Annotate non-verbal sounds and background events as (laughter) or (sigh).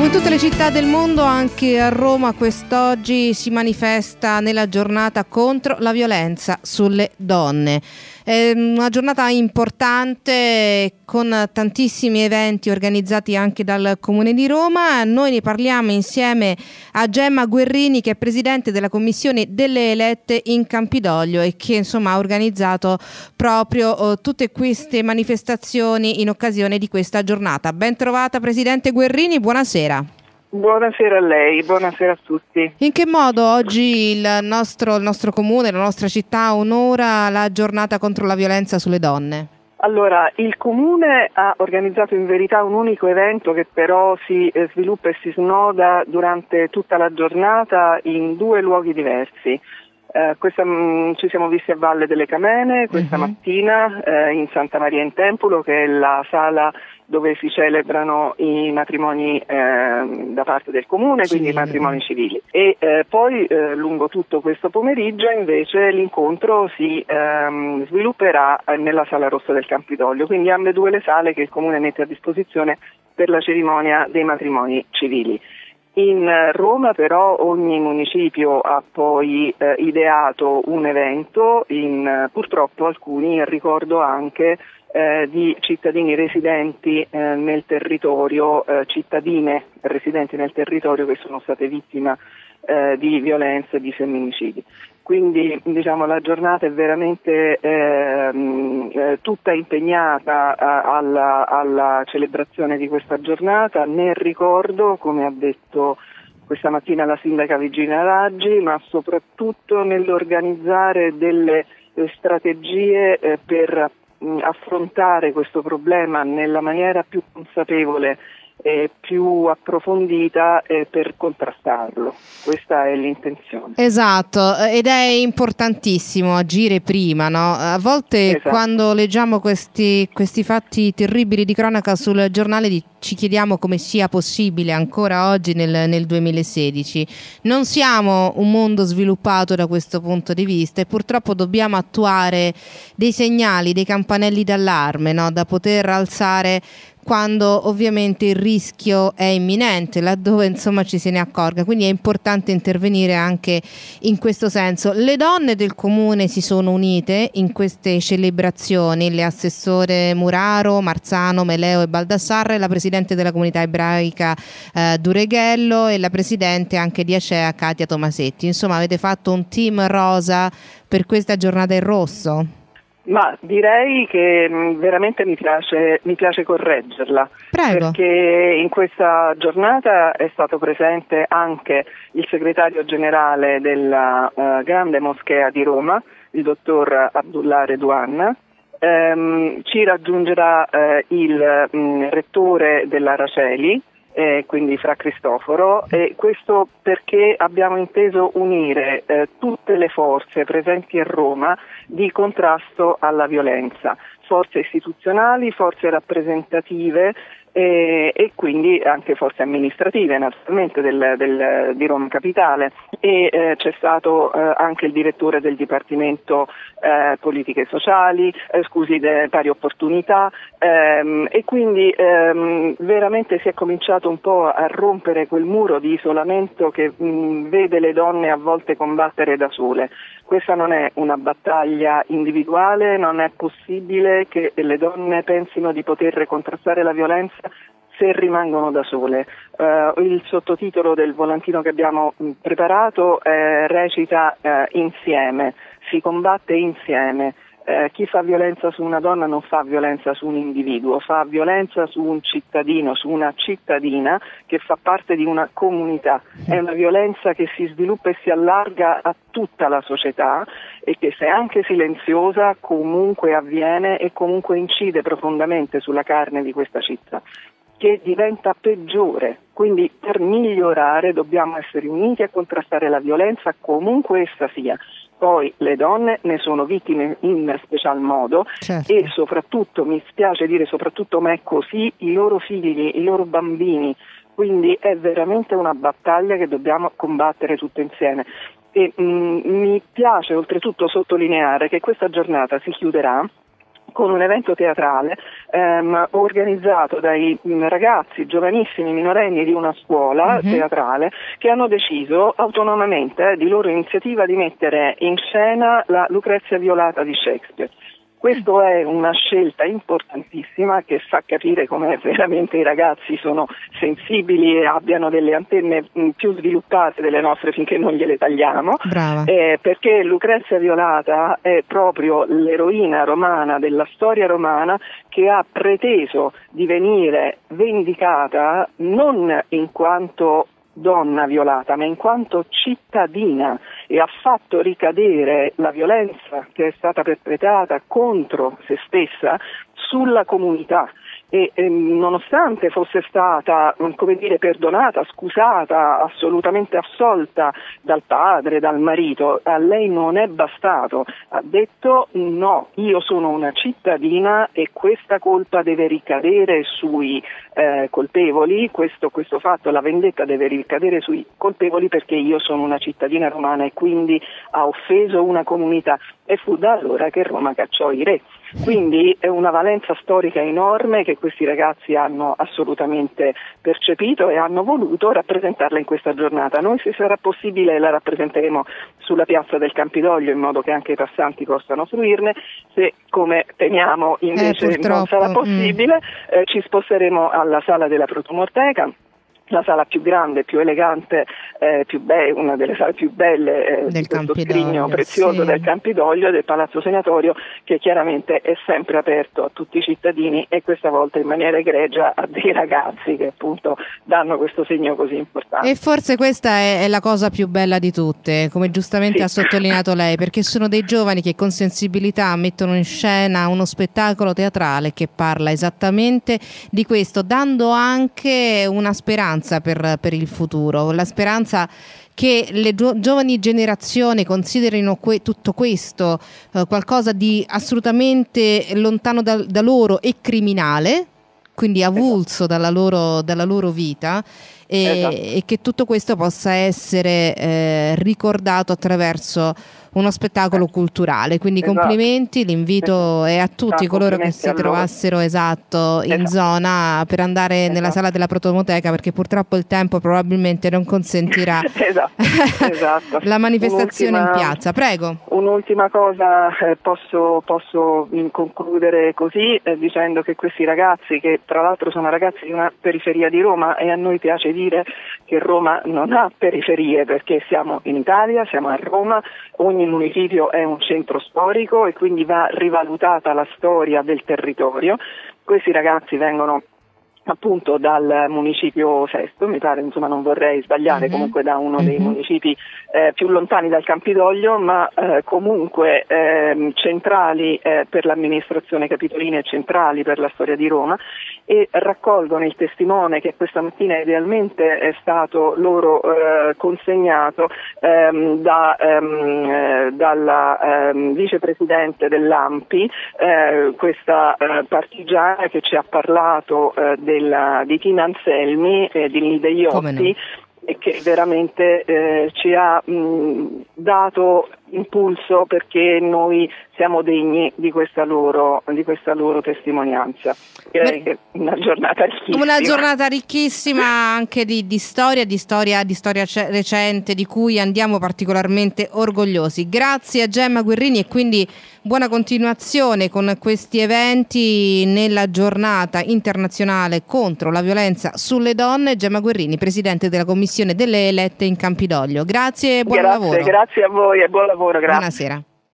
Come tutte le città del mondo, anche a Roma quest'oggi si manifesta nella giornata contro la violenza sulle donne. È una giornata importante con tantissimi eventi organizzati anche dal Comune di Roma. Noi ne parliamo insieme a Gemma Guerrini che è presidente della commissione delle elette in Campidoglio e che insomma ha organizzato proprio uh, tutte queste manifestazioni in occasione di questa giornata. Ben trovata Presidente Guerrini, buonasera. Buonasera a lei, buonasera a tutti. In che modo oggi il nostro, il nostro comune, la nostra città onora la giornata contro la violenza sulle donne? Allora, il Comune ha organizzato in verità un unico evento che però si eh, sviluppa e si snoda durante tutta la giornata in due luoghi diversi. Eh, questa, mh, mm, ci siamo visti a Valle delle Camene questa uh-huh. mattina eh, in Santa Maria in Tempolo, che è la sala dove si celebrano i matrimoni eh, da parte del comune, quindi i matrimoni civili. E eh, poi eh, lungo tutto questo pomeriggio invece l'incontro si ehm, svilupperà nella sala rossa del Campidoglio, quindi ambedue le sale che il comune mette a disposizione per la cerimonia dei matrimoni civili. In Roma però ogni municipio ha poi eh, ideato un evento, in, purtroppo alcuni ricordo anche eh, di cittadini residenti eh, nel territorio, eh, cittadine residenti nel territorio che sono state vittime eh, di violenza e di femminicidi. Quindi diciamo, la giornata è veramente ehm, eh, tutta impegnata a, alla, alla, celebrazione di questa giornata, nel ricordo, come ha detto questa mattina la sindaca Vigina Raggi, ma soprattutto nell'organizzare delle eh, strategie eh, per mh, affrontare questo problema nella maniera più consapevole eh, più approfondita eh, per contrastarlo. Questa è l'intenzione. Esatto, ed è importantissimo agire prima. No? A volte esatto. quando leggiamo questi, questi, fatti terribili di cronaca sul giornale di, ci chiediamo come sia possibile ancora oggi nel, nel, 2016. Non siamo un mondo sviluppato da questo punto di vista e purtroppo dobbiamo attuare dei segnali, dei campanelli d'allarme no? da poter alzare quando ovviamente il rischio è imminente, laddove insomma ci se ne accorga. Quindi è importante intervenire anche in questo senso. Le donne del comune si sono unite in queste celebrazioni, le assessore Muraro, Marzano, Meleo e Baldassarre, la presidente della comunità ebraica eh, Dureghello e la presidente anche di Acea Katia Tomasetti. Insomma avete fatto un team rosa per questa giornata in rosso. Ma direi che mm, veramente mi piace, mi piace correggerla. Prego. Perché in questa giornata è stato presente anche il segretario generale della uh, Grande Moschea di Roma, il dottor Abdullah Redouan. Um, ci raggiungerà uh, il um, rettore dell'Araceli, eh, quindi fra Cristoforo, e questo perché abbiamo inteso unire eh, tutte le forze presenti a Roma di contrasto alla violenza, forze istituzionali, forze rappresentative e, e, quindi anche forze amministrative naturalmente del, del, di Roma Capitale e eh, c'è stato eh, anche il direttore del Dipartimento eh, Politiche Sociali, eh, scusi, de, pari opportunità ehm, e quindi ehm, veramente si è cominciato un po' a rompere quel muro di isolamento che mh, vede le donne a volte combattere da sole. Questa non è una battaglia individuale, non è possibile che le donne pensino di poter contrastare la violenza se rimangono da sole. Uh, il sottotitolo del volantino che abbiamo mm, preparato eh, recita eh, insieme, si combatte insieme. Eh, chi fa violenza su una donna non fa violenza su un individuo, fa violenza su un cittadino, su una cittadina che fa parte di una comunità. È una violenza che si sviluppa e si allarga a tutta la società e che se anche silenziosa comunque avviene e comunque incide profondamente sulla carne di questa città che diventa peggiore. Quindi per migliorare dobbiamo essere uniti a contrastare la violenza comunque essa sia. Poi le donne ne sono vittime in special modo certo. e soprattutto, mi spiace dire soprattutto, ma è così, i loro figli, i loro bambini. Quindi è veramente una battaglia che dobbiamo combattere tutte insieme. E, mh, mm, mi piace oltretutto sottolineare che questa giornata si chiuderà con un evento teatrale ehm, organizzato dai ragazzi giovanissimi minorenni di una scuola uh-huh. teatrale che hanno deciso autonomamente eh, di loro iniziativa di mettere in scena la Lucrezia violata di Shakespeare. Questa è una scelta importantissima che fa capire come veramente i ragazzi sono sensibili e abbiano delle antenne mm, più sviluppate delle nostre finché non gliele tagliamo, eh, perché Lucrezia Violata è proprio l'eroina romana della storia romana che ha preteso di venire vendicata non in quanto donna violata, ma in quanto cittadina e ha fatto ricadere la violenza che è stata perpetrata contro se stessa sulla comunità e eh, nonostante fosse stata come dire, perdonata, scusata, assolutamente assolta dal padre, dal marito, a lei non è bastato, ha detto no, io sono una cittadina e questa colpa deve ricadere sui eh, colpevoli, questo, questo fatto, la vendetta deve ricadere sui colpevoli perché io sono una cittadina romana e quindi ha offeso una comunità. E fu da allora che Roma cacciò i re. Quindi è una valenza storica enorme che questi ragazzi hanno assolutamente percepito e hanno voluto rappresentarla in questa giornata. Noi se sarà possibile la rappresenteremo sulla piazza del Campidoglio in modo che anche i passanti possano fruirne, se come temiamo invece eh, non sarà mm. possibile mm. eh, ci sposteremo alla sala della Protomorteca la sala più grande, più elegante, eh, più be- una delle sale più belle eh, del scrigno prezioso sì. del Campidoglio e del Palazzo Senatorio che chiaramente è sempre aperto a tutti i cittadini e questa volta in maniera egregia a dei ragazzi che appunto danno questo segno così importante. E forse questa è, è la cosa più bella di tutte, come giustamente sì. ha sottolineato lei, perché sono dei giovani che con sensibilità mettono in scena uno spettacolo teatrale che parla esattamente di questo, dando anche una speranza speranza per, per il futuro, la speranza che le giovani generazioni considerino que tutto questo eh, qualcosa di assolutamente lontano da, da, loro e criminale, quindi avulso dalla loro, dalla loro vita. E, esatto. e, che tutto questo possa essere eh, ricordato attraverso uno spettacolo culturale. Quindi esatto. complimenti, l'invito è a tutti coloro che si trovassero esatto, in esatto. zona per andare nella esatto. sala della protomoteca perché purtroppo il tempo probabilmente non consentirà (laughs) esatto. Esatto. (laughs) la manifestazione in piazza. Prego. Un'ultima cosa, eh, posso, posso, concludere così eh, dicendo che questi ragazzi, che tra l'altro sono ragazzi di una periferia di Roma e a noi piace dire che Roma non ha periferie perché siamo in Italia, siamo a Roma, ogni ogni municipio è un centro storico e quindi va rivalutata la storia del territorio. Questi ragazzi vengono appunto dal municipio Sesto, mi pare, insomma non vorrei sbagliare, mm-hmm. comunque da uno dei mm-hmm. municipi eh, più lontani dal Campidoglio, ma eh, comunque eh, centrali eh, per l'amministrazione capitolina e centrali per la storia di Roma e raccolgono il testimone che questa mattina idealmente è stato loro eh, consegnato ehm, da, ehm, eh, dalla ehm, vicepresidente dell'AMPI, questa partigiana che ci ha parlato della, di Tina Anselmi e di Nilde Iotti e che veramente eh, ci ha mh, dato impulso perché noi siamo degni di questa loro, di questa loro testimonianza. Direi che una giornata ricchissima. Una giornata ricchissima anche di, di storia, di storia, di storia recente, di cui andiamo particolarmente orgogliosi. Grazie a Gemma Guerrini e quindi buona continuazione con questi eventi nella giornata internazionale contro la violenza sulle donne. Gemma Guerrini, Presidente della Commissione delle elette in Campidoglio. Grazie e buon grazie, lavoro. Grazie a voi e buon lavoro. Grazie. Buonasera.